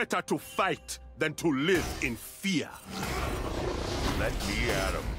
better to fight than to live in fear. Let me at him.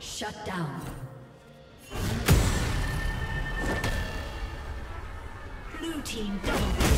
Shut down. Blue team double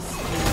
Destroyed.